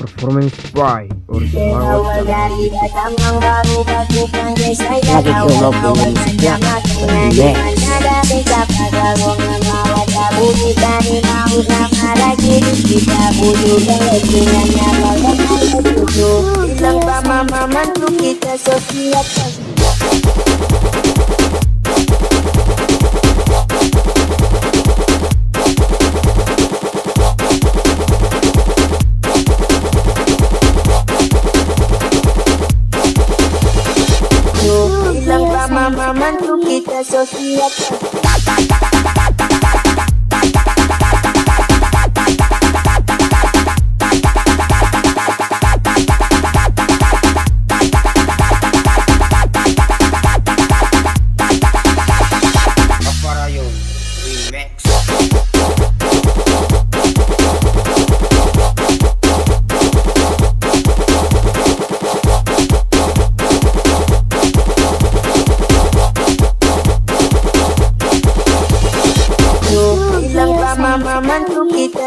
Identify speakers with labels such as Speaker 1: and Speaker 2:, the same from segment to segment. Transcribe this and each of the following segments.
Speaker 1: performance by
Speaker 2: Mama mantu kita Sofia Sofita, Sofía.
Speaker 3: Remix.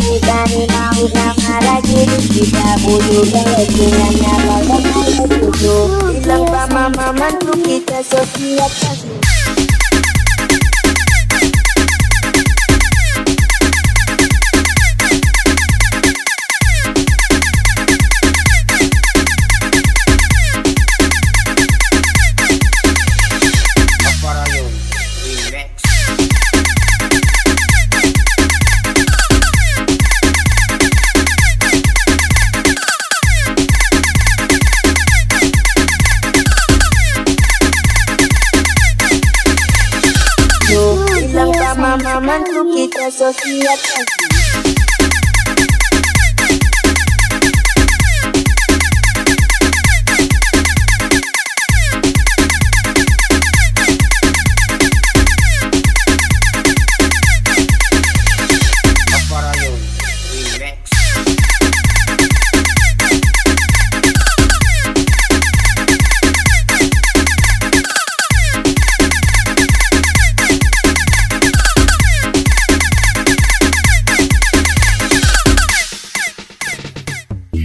Speaker 2: bukan mau nama lagi Kita bunuh belok dengan nama bakal Bilang sama mama kita sosial kasih Sofia Franklin.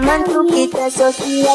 Speaker 2: Mantuquita truquita,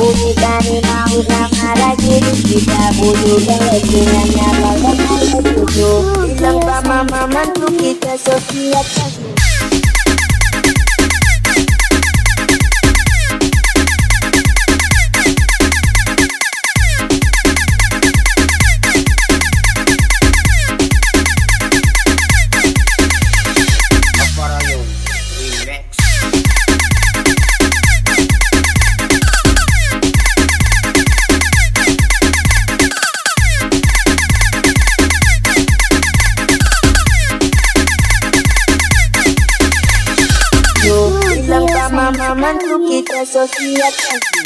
Speaker 2: unicorn mau sama kita bunuh banget dengan nama bapak itu. Tanpa mama mantu kita Sofia Cahyo. Sofia Tanque.